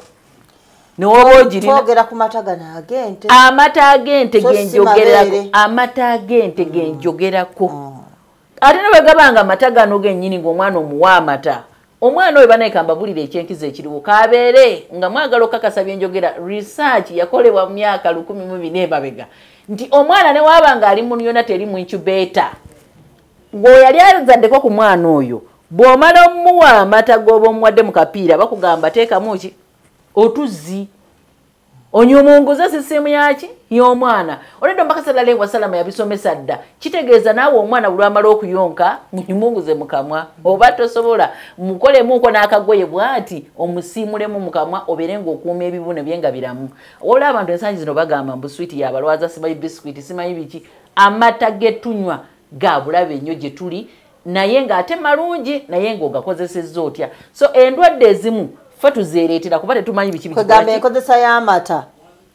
twogera ku mata gano ag'ente. Amata ag'ente genjogerako. amata ag'ente genjogerako. Ate ne bwe gabanga amata gano gennyini ng'omwana omuwa amata omwana oyo banayekamba bulira ekyenkizo ekiriwo kabeere nga mwagala okakasa byenjogera. Research yakolebwa mu myaka lukumi mu bina emabega. Nti omwana ne waba nga ali mu yona teri mu incubator. Ng'oyali azaddeko ku mwana oyo bw'omala omuwa amata g'oba omuwadde mu kapiira bakugamba teekamu ki otuzzi onyumunguza sisimu yaki y'omwana olwedde omubaka salale wasalama yabisomesa dda kitegeeza naawe omwana buli amala okuyonka munyumunguze mu kamwa oba tosobola mukolemuuko n'akagoye bwati. Omusiimulemu mu kamwa obeere ng'okuuma ebibuno bye nga biramu. Olwa abantu ensangi zino bagamba mbu switi yabalwaza simanyi bisikuiti simanyi biki? Amata getunywa ga bulabe ennyo gye tuli naye ng'ate malungi naye ng'ogakozesezza otya? So endwadde ezimu fe tuzeereetera kuba tetumanyi biki kwegamba enkozesa y'amata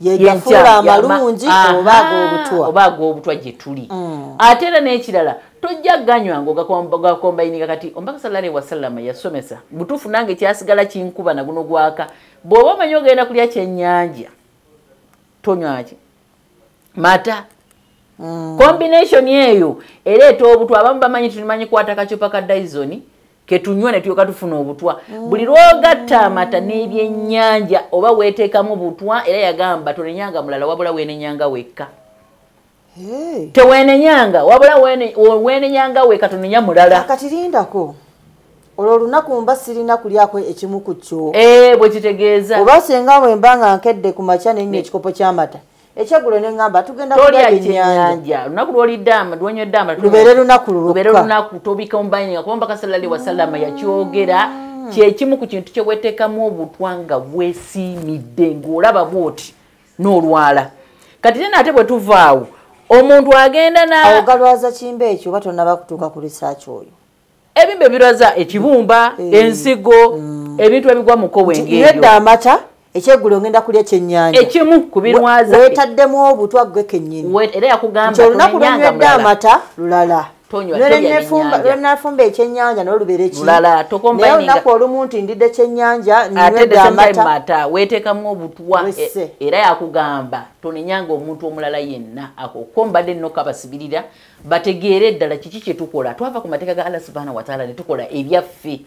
yegafuula amalungi oba ag'obutwa. oba ag'obutwa gye tuli. Ate era n'ekirala tojja ganywanga ogakombayininga kati ombaka sallallahu wasallama yasomesa butuufu nange kyasigala kinkuba na guno gwaka. Bw'oba omanyi ogenda kulya kyennyanja tonywaki mata. Combination eyo ereeta obutwa abamu bamanyi tulimanyi kwata kacupa ka daisoni ketunywa ne tulyoka tufuna obutwa. Buli lwogatta amata n'ebyennyanja oba weeteekamu butwa era yagamba tonenyanga mulala wabula weenenyanga wekka. Teweenenyanga wabula weene- weenenyanga wekka tonenya mulala. Akati lindako olwo olunaku mba sirina kulyako ekimu ku kyo. Eh, bwe kitegeeza. Oba singa bwe mba nga nkedde ku makya nenywa ekikopo ky'amata ekyeggulo ne ŋŋamba tugenda tolya kulya byennyanja kyennyanja lunaku lwolidde ama lwonywedde amata lubeere lunaku lubeere lunaku tobikombayininga kuba mbaka salali wasallama yakyogera. Kyekimu ku kintu kyewetekamu obutwa nga bwesiimidde ng'olaba bwoti n'olwala. Kati te naate bwe tuvaawo omuntu agenda awo na galwaza kimba ekyo oba tonnaba kutuuka ku risaaki oyo? Ebimba ebiraza ekibumba ensigo ebintu ebigwa mu kowenge nywedde eyo amata ekyeggulo ngenda kulya kyennyanja. Ekimu ku birwaza weetaddemu obutwa gwe kennyini. Era yakugamba olunaku mulala. amata lulala. Lwenafumba ekyennyanja naye lubeere ki? Lulala, naye tokombininga- olunaku olumu nti ndidde ekyennyanja ate nywedde amata. mata weteekamu obutwa. E- era yakugamba tonenyanga omuntu omulala yenna ako ko mbadde nina okabasibirira bategeere ddala kiki kyetukola twava ku mateeka ga allah subhanahu wataala ne tukola ebyaffe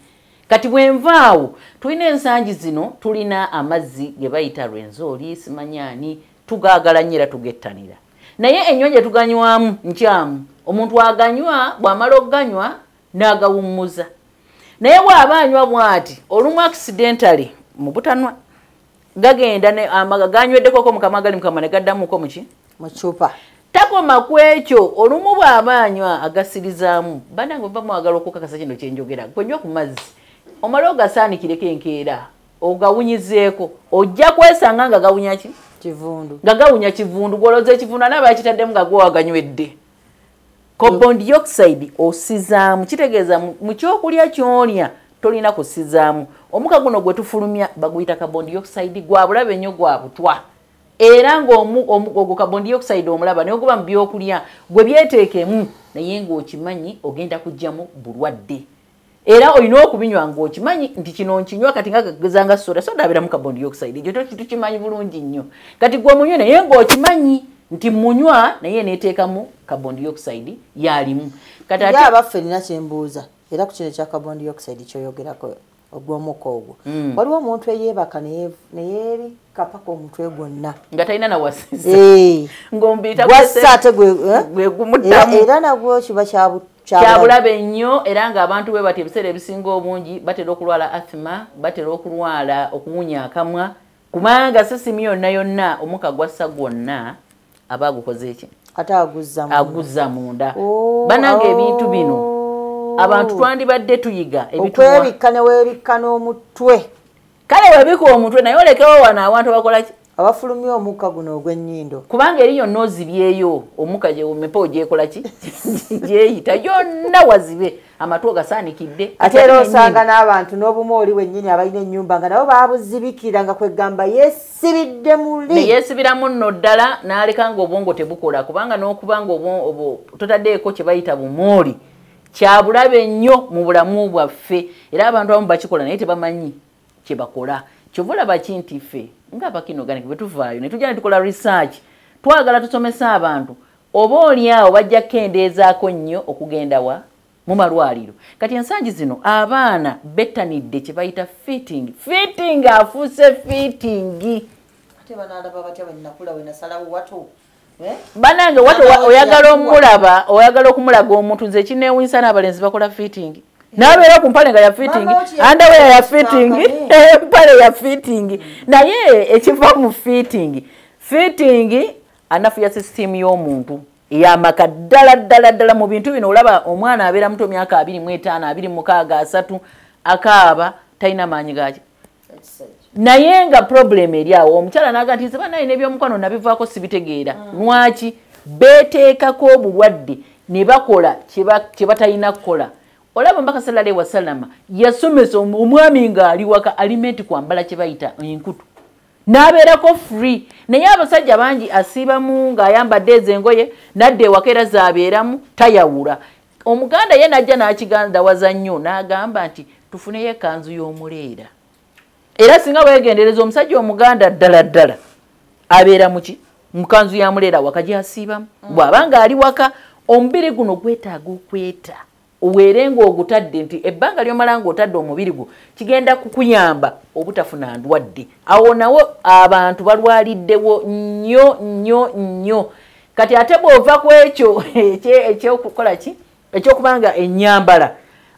kati bwenvaawo tulina ensangi zino tulina amazzi ge bayita lwenzooli simanyaani tugaagala nnyo era tugettanira. Naye ennywa gye tuganywamu nkyamu omuntu aganywa bw'amala okuganywa n'agawummuza. Naye bw'aba anywa bw'ati olumu accidentally mu butanwa gagenda ganyweddekoko mukama gali mukama ne gaddamuko muki mu cupa takoma ku ekyo olumu bw'aba anywa agasirizaamu banange oba mwagala okukakasa kino kyenjogera kwenywa ku mazzi omale ogasaanikireko enkeera ogawunyizeeko ojja kwesanga nga gawunya ki? Kivundu. Nga gawunya kivundu gwoloza ekivundu anaaba yakitaddemu nga gwe waganywedde carbon dioxide osizaamu kitegeeza mu- kyokulya kyolya tolina kusizaamu. Omuka guno gwe tufulumya baguyita carbon dioxide gwa bulabe nnyo gwa butwa. Era ngaogwo carbon dioxide omulaba naye oguba mu byokulya gwe byeteekemu naye ng'okimanyi ogenda kugjamu bulwadde era olina okubinywa ng'okimanyi nti kino nkinywa kati nga gagezanga soda soda abeeramu carbon dioxide. Ekyo tukimanyi bulungi nnyo. Kati gwe munywe naye ng'okimanyi nti munywa naye neeteekamu carbon dioxide yalimu. Kati abaffe nina kyembuuza era ku kino ekya carbon dioxide kyoyogerako ogw'omuka ogwo. Mm. waliwo omuntu eyeebaka neyeebika paka omutwe gwonna. Nga talina nawasiza Eh, ng'omubiri gwassa ate gwe eh? Era- nagwo kiba kyabu- kyabulabe. nnyo era ng'abantu bwe bati ebiseera ebisinga obungi batera okulwala athima batera okulwala okuwunya akamwa. Kubanga sisimu yonna yonna omuka gwassa gwonna aba agukoze eki ate aguzza aguzza munda. Oh, banange oh. ebintu bino abantu twandibadde tuyiga ebituwa. Okwebikka ne weebikka n'omutwe kale webika omutwe naye olekewo wano abantu bakola ki abafulumya omukka guno ogw'ennyindo. Kubanga eri yonna ozibyeyo omuka gyemepa ogyekola ki? Gyeyita yonna wazibe. Amatu ogasaanikidde. Ate era osanga n'abantu n'obumu oli wennyini abalina ennyumba nga nabo baabuzibikira nga kwegamba yeesibidde muli. Neyeesibiramu nno ddala n'aleka nga obwongo tebukola. Kubanga n'okuba nga totaddeeko kye bayita bumooli kyabulabe nnyo mu bulamu bwaffe. Era abantu abamu bakikola naye tebamanyi kye bakola. Kyova olaba ki nti ffe ngaabakinogani bwe tuvaayo ne tujja ne tukola research. Twagala tusomese abantu. Oba oli awo bajja kukendeezaako nnyo okugenda wa? Mu malwaliro. Kati ensangi zino abaana bettanidde kye bayita fitting. Fitting afuuse fitting. Wato? Banange wati Abawo oyagala omulaba oyagala okumulaga omuntu. Nze ekinewunsa n'abalenzi bakola fitting nabeera ku mpale nga ya fitting andaweya ya fitting empale ya fitting. Naye ekiva mu fitting fitting anafuya sisitimu y'omuntu. Eyamaka ddala ddala ddala mu bintu bino. Olaba omwana abeera muto myaka abiri mu etaano abiri mu mukaaga asatu akaaba talina maanyi gaki naye nga problemu eri awo. Omukyala naga nti seba naye nebyomukwano nabivaako sibitegeera. Lwaki? Beeteekako obulwadde ne bakola kye ba- kye batalina kukola olaba mbaka salale wasalama yasomesa om- omwami ng'ali waka alimenti kwambala kye bayita enkutu. N'abeerako free. Naye abasajja bangi asiibamu ng'ayambadde ezo engoye nadda ewaka era zaabeeramu tayawula. Omuganda ye najja n'akigandawaza nnyo n'agamba nti tufuneyo ekanzu y'omuleera. Era singa weegendereza omusajja omuganda ddala ddala abeera muki mukanzu ya muleera waka gyasiibamu bw'aba ng'ali waka omubiri guno gwetaaga okweta oweere ng'ogutadde nti ebbanga lyomala ng'otadde omubiri gwo kigenda kukuyamba obutafuna ndwadde. Awo nawo abantu balwaliddewo nnyo nnyo nnyo. Kati ate bw'ova ku ekyo ekyokukola ki? Ekyokubanga ennyambala.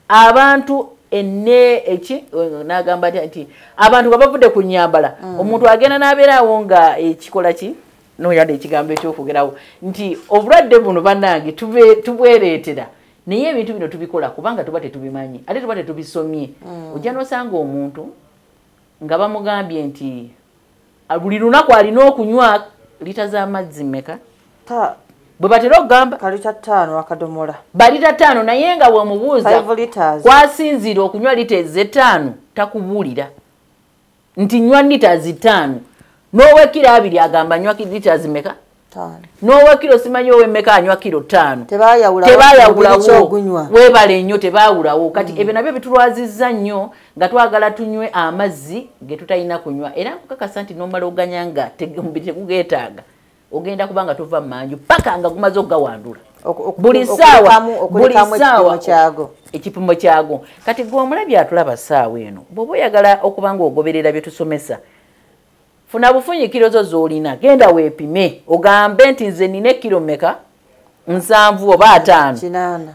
Abantu enne eki? Nagamba nti abantu nga bavudde ku nyambala omuntu agenda n'abeerawo nga ekikola ki? Noyadde ekigambo ekyokugerawo nti obulwadde buno bannange tubwereetera naye ebintu bino tubikola? Kubanga tuba tetubimanyi. Ate tuba tetubisomye. Ojja nosanga omuntu nga bamugambye nti ah, buli lunaku alina okunywa lita z'amazzi mmeka? Bwe batera okugamba kalita ttaano akadomola. Balita ttaano naye nga bwemubuuza 5 liters. kwasinziira okunywa lita ez'ettaano takubuulira. Nti nywa lita zitaano n'owekiro abiri agamba nywa lita zimeka ttaano. N'owekiro simanyi owemmeka anywa kiro ttaano? Tebayawula tebaayawulawo ogunywa weebale nnyo tebaawulawo. Kati ebyo nabyo bitulwazizza nnyo nga twagala tunywe amazzi ge tutalina kunywa. Era nkukakasa nti nomala oganya nga omubiri tegugeetaaga ogenda kuba nga tova mu manju paka nga gumaze okugawandula. Buli ssaawa buli kyago ekipimo kyagwo. kati gwe omulabi atulaba ssaawa eno bw'oba oyagala okuba ng'ogoberera bye tusomesa funa bufunyikiro zo z'olina. Genda weepime. Ogambe nti nze nina ekiro mmeka? Nsanvu oba ataano?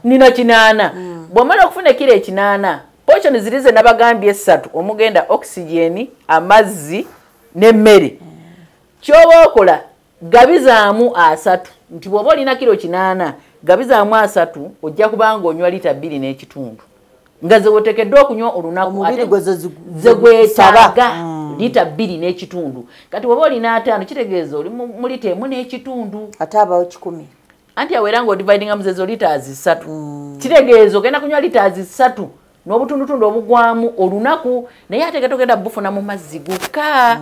Nina kinaana. Bw'omala okufuna ekiro ekinaana potion ziri ze nabagambye essatu omugenda oxygeni amazzi n'emmere. Kyoba okola gabizaamu asatu. Nti bw'oba olina kiro kinaana gabizaamu asatu ojja kubanga onywa lita bbiri n'ekitundu nga ze weteekeddwa okunywa olunaku ze gwetaaga Mm. lita bbiri n'ekitundu. Kati bw'oba olina ataano kitegeeza oli mu lita emu n'ekitundu. Ate abawo kikumi. Anti awera nga odividinga muzezo litaazi ssatu kitegeeza ogenda kunywa litaazi ssatu n'obutundutundu obugwamu olunaku naye ate getogenda bufuna mu mazzi gokka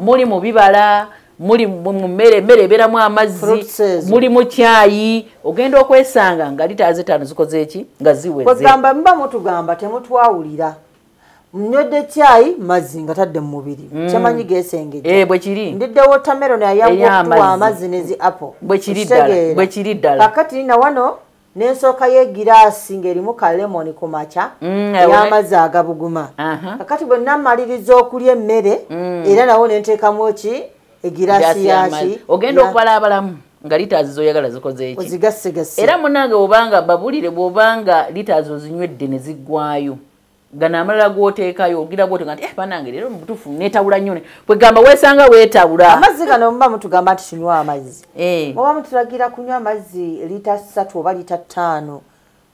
muli mu bibala muli mu mmere emmere ebeeramu amazzi muli mu kyayi ogenda okwesanga nga litaazi etaano zikoze eki nga ziweze. Kwegamba muba mutugamba temutwawulira. Nywedde kyayi mazzi nga tadde mu mubiri. Kyamanyi gesengejja Eh, bwe kiri. Ndidde wotameroni Ey'amazzi. okutuwa amazzi nezi apple. Bwe kiri ddala, kakati na wano n'ensooka y'egiraasi ng'erimu kalemoni ku makya Mm, ey'amazzi agabuguma. Kakati bwe namaliriza okulya emmere era nawo nenteekamu ki y'amazzi. yaki ogenda okubalaabalamu nga litaazi zoyagala zikoze eki? Era munange bwobanga babulire bwobanga litaazi ozinywedde ne ziggwayo gano amalala gwoteekayo ogira bwotega nti "Eh, banange leero mubutuufu neetawula nnyo ne kwegamba weesanga weetawula amazzi gano muba mutugamba nti tunywa amazzi. Eh, muba mutulagira kunywa amazzi lita ssatu oba lita ttaano.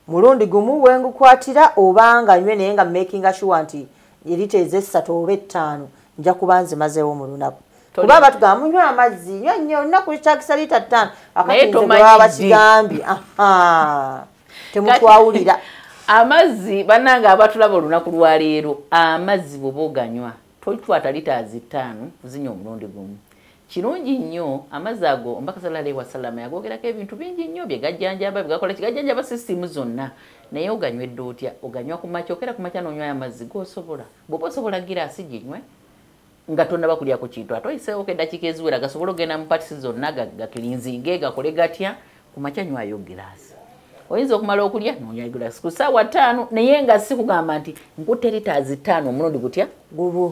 Mulundi gumu wengukwatira obanga nywe naye nga makinga sure nti lita ezessatu oba ettaano. Nja kuba nzimazeewo mu lunaku kuba batugamba munywe amazzi nywa nnyo olunaku kitakisa lita ttaano. Naye akati nze tomanyi bwe baba ddi. bakigambye temutwawulira amazzi bannange abatulaba olunaku lwaleero amazzi bweoba oganywa tokwata litaazi ttaano kuzinywa omulundi gumu. Kirungi nnyo amazzi ago ombaka salala wasalama yagogerako ebintu bingi nnyo bye gajjanjaba byegakola kigajjanjaba sisitimu zonna. Naye oganywedde otya oganywa ku makya okera ku makya n'onywayo amazzi gosobola bw'oba osobola giraasi ginywe nga tonnaba kulya ku kintu. Ate oyiseewo eddakiika eziwera gasobole ogenda mu patisi zonna ga- gakirinzinge gakole gatya? Ku makya nywayo giraasi oyinza okumala okulya nonya giraasi ku ssaawa ttaano naye nga si kugamba nti nkutte litaazi ttaano omulundi gutya?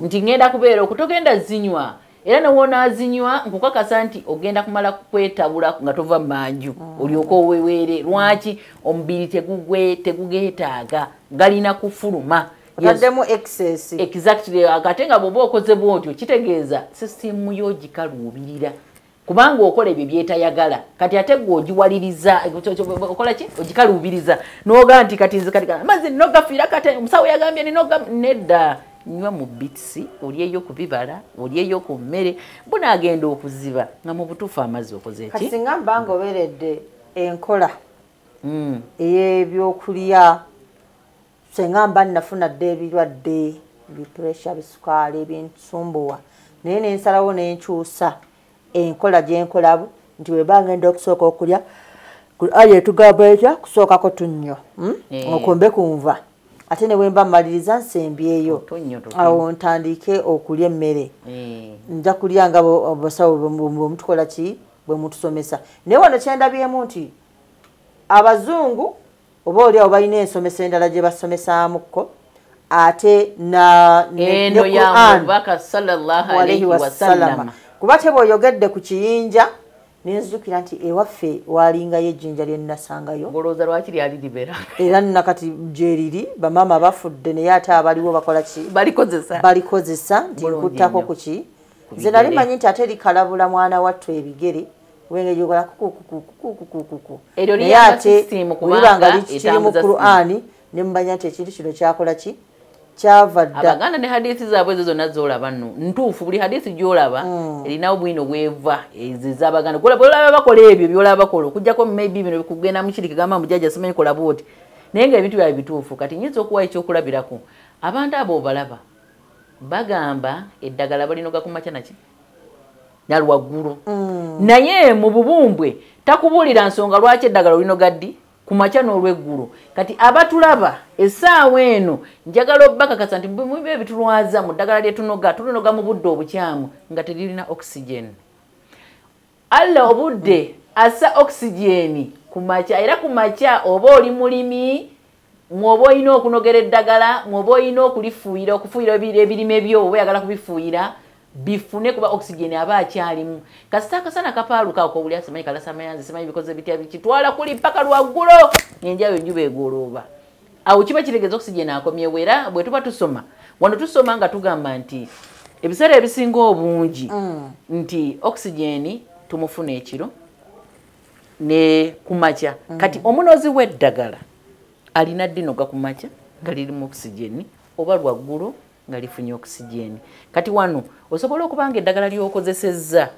Nti ngenda kubeera oku togenda zinywa. Era newonaazinywa nkukakasa nti ogenda kumala kwetabula nga tova mu manju. Olyoka oweweere. Lwaki? Omubiri tegugwe tegugeetaaga. Galina kufuluma Yes. otaddemu excess. Exactly. Ate nga bw'oba okoze bwotyo kitegeeza sisitimu yo gikaluubirira. Kubanga okola ebyo byetayagala. Kati ate gwe ogiwaliriza okola ki? Ogikaluubiriza. Noga nti kati nze kati amazzi nina ogafiira kati omusawo yagambye nina oga nedda. Nywa mu bitisi olyeyo ku bibala olyeyo ku mmere. Bunaagenda okuziba nga mu butuufu amazzi okoze eki kasinga mbanga obeeredde enkola Mm. ey'ebyokulya senga mba nafuna dde ebirwadde bipuresha bisukaali ebinsumbuwa. Naye nensalawo nenkyusa enkola gyenkolabu nti weba ngenda okusooka okulya ali etugamba etya kusookako tunnyo hmm? Eh. okumbe kunva. Ate ne bwemba mmaliriza nsembyeyo. Awo ntandike okulya emmere. Eh, nja kulya nga bo- abasawo bwe- bwe mutukola ki? Bwe mutusomesa. Naye wano kyendabyemu nti abazungu oba oliawo balina ensomesa endala gye basomesaamuko ate eno ne ya Quran, mubaka sallallahu alayhi alaihi wasallama. kuba te bw'oyogedde ku kiyinja nenzijukira nti ewaffe walingayo ejjinja lye nnasangayo. Ngolooza lwaki lyali libera? Era nakati gyeriri bamaama bafudde naye ate abaliwo bakola ki? Balikozesa. Nti nkuttako ku ki? Nze nali manyi nti ate likalabula mwana wattu ebigere kubanga gyokola kukukukukukukuku Eryo naye liyamba ate bweliba nga kiri mu qur'ani ne mumanya nti ekintu kino kyakola ki? Kyava dda. Abaganda ne hadisi zaabwe ezo zonna zolaba nno ntuufu buli hadisi gyolaba erinawo bwino bweva ezo ezabaganda. Bwolaba bakola ebyo byolaba bakola okujjako maybe bino kugenda mukiriki gamba mujajja simanyi kola bwoti. Naye nga ebintu byabwe bituufu kati nyinza okuwayo ekyokulabirako abantu abo obalaba bagamba eddagala balinoga kumakya naki nalwaggulu naye mu bubumbwe takubuulira nsonga lwaki eddagala olinoga ddi ku makya n'olweggulu kati abatulaba essaawa eno njagala obbakakasa nti mubi ebitulwaza mu ddagala lyetunoga tulinoga mu budde obukyamu nga teririna oxygen. Alla obudde assa oxygen ku makya era ku makya oba oli mulimi mwoba olina okunogera eddagala mwoba olina okulifuuyira okufuuyira ebi- ebirime byo oba oyagala kubifuuyira bifune kuba oxygen aba akyalimu. Kasita akasana kapaaluka ako uli asimanyi kalasa mayanzi simanyi bikoze bitya bikitwala kuli paka lwaggulo enjayo enjuba egolooba. Awo kiba kitegeeza oxygen akomyewo era bwe tuba tusoma. Wano tusoma nga tugamba nti ebiseera ebisinga obungi nti oxygen tumufuna ekiro ne kumakya kati omunozi w'eddagala alina ddinoga ku makya nga lirimu oxygen oba lwaggulu nga lifunye oxygen. Kati wano osobola okuba nga eddagala lyokozesezza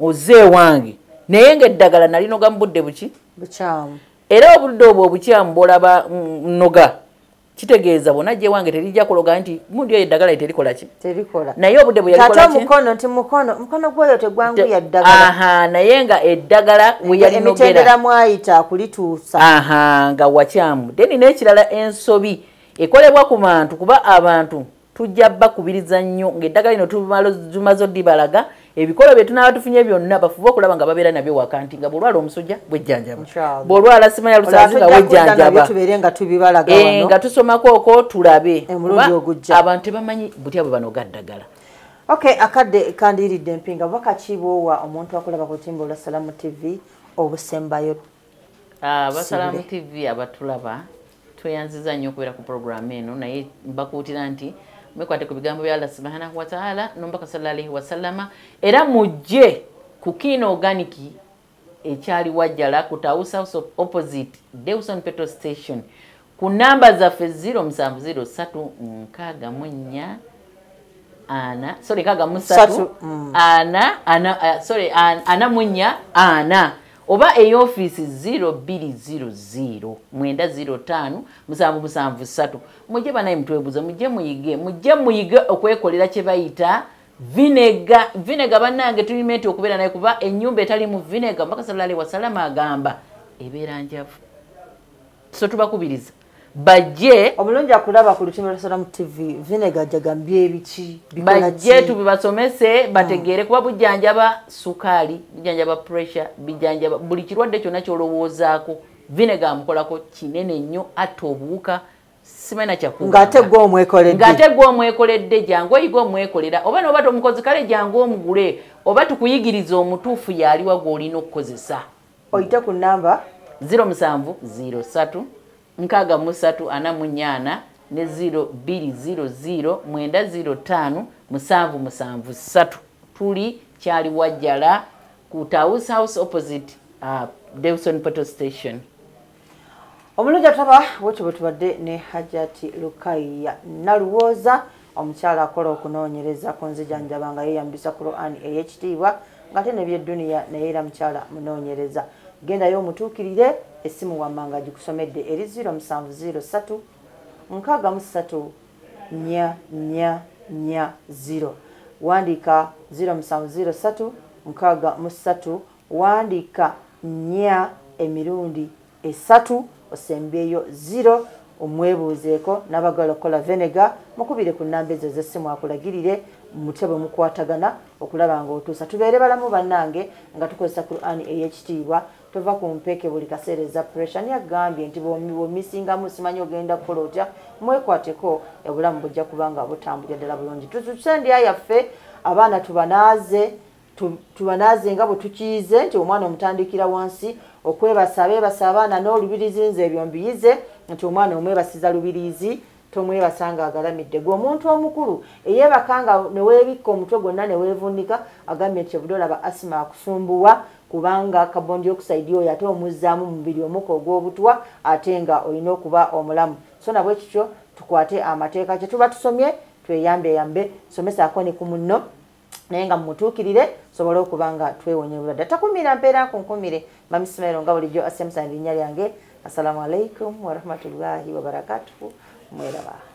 oze ewange. Naye nga eddagala nalinoga mu budde buki? Bukyamu. Era obudde obwo obukyamu bwolaba mm, noga kitegeeza bona gye wange terijja kuloga nti mundi eyo eddagala terikola ki? Terikola. Naye obudde bwe ate yalikola ki? omukono nti mukono mukono gwoyo tegwanguya ddagala. aha naye nga eddagala we yalinogera emitendera mwayita kulituusa. Aha nga wakyamu. Then n'ekirala ensobi ekolebwa ku bantu kuba abantu tujja bakubiriza nnyo ng'eddagala lino tumaze oddibalaga ebikolo bye tunaaba tufunye byonna bafube okulaba nga babeera nabyo waka nti nga bwolwala omusujja bwejjanjaba bwolwala simanya lusanzi nga nabyo wejjanjaba nga Eh, tusomako okwo tulabe. Abantu tebamanyi butya bwe banoga ddagala okay akadde kandiiridde empinga. Bubaka kibwowa omuntu akulaba ku lutimba olwa salamu tv obusembayo? Abasalamu Sibule. tv abatulaba tweyanziza nnyo okubeera ku puroguramu eno naye mbakuutira nti mwekwate ku bigambo bya allah subhanahu wataala nombaka salla alaihi wasallama era mujje ku kiina oganiki ekyali wajjala ku tausa house opposite dewson petrol station ku namba zaffe 0703 nkaaga mu nnya ana sorry kaga musatu Satu, mm. ana ana uh, sorry an, ana munya ana oba ey'ofiisi 0200 mwenda 05 musanvu musanvu ssatu mujje banaye mutwebuuza mujje muyige mujje muyige okwekolera kye bayita vinega vinega bannange tulime nti okubeera naye kuba ennyumba etalimu vinega mbaka sallallahu alaihi wasallam agamba ebeera njavu. So tubakubiriza bajje omulungi akulaba ku lutimba lwa salamu tv vinega jagambye ebiki bajje tubibasomese bategeere kuba bujjanjaba sukaali bujjanjaba pressure bijjanjaba buli kirwadde kyonna kyolowoozaako vinega amukolako kinene nnyo atta obuwuka simena ng'ate gwe omwekoledde. Ng'ate gwe omwekoledde jangu oyiga omwekolera oba noba tomukozi kale jangu omugule oba tukuyigiriza omutuufu yaliwa gw'olina okukozesa. Oyite ku namba 0703 nkaaga mu ssatu ana mu nyaana ne 0200 mwenda 05 musanvu musanvu ssatu tuli kyali wajjala ku taus house opposite uh, dewson petrol station. Omulungi ataba bwekyo bwe tubadde ne hajati lukaiya naluwooza omukyala akola okunoonyereza ku nzijanjaba nga yeeyambisa quran ey'ekitiibwa ng'ate nebyedduniya naye era mukyala munoonyereza. Gendayo omutuukirire essimu wammanga gikusomedde eri 0703 nkaaga mu ssatu nya nya nya ziro wandiika ziro musanvu ziro ssatu nkaaga mu ssatu wandiika nya emirundi esatu osembyeyo ziro omwebuuzeeko n'abagala okukola venega mukubire ku namba ezo zessimu akulagirire mutya bwe mukwatagana okulaba nga otuusa. Tubeere balamu bannange nga tukozesa quran ey'ekitiibwa tova ku mpeke buli kaseera eza pressure. Niyagambye nti bwomisingamu simanyi ogenda kukola otya? Mwekwateko obulamu bujja kuba nga butambulira ddala bulungi. Tususe ndya yaffe abaana tubanaaze tubanaaze nga bwe tukiyize nti omwana omutandikira wansi okwebasa abeebasa abaana n'olubirizi nze ebyo mbiyize nti omwana omwebasiza lubirizi tomwebasa nga agalamidde. Gwe omuntu omukulu eyeebaka nga neweebikka omutwe gwonna neweevunika agambye nti ebudde olaba asima akusumbuwa kubanga carbon dioxide oyo ate omuzzaamu mubiri omuka ogw'obutwa ate nga olina okuba omulamu. So nabwe kityo tukwate amateeka kye tuba tusomye tweyambeyambe somesaako ne ku munno naye nga mumutuukirire sobole okuba nga twewonya obulwadde. Takumira mpeera ku nkumire mamisomero nga bulijjo asemusana erinnya lyange. Assalamu alaikum warahmatullahi wabarakatuhu. Mweraba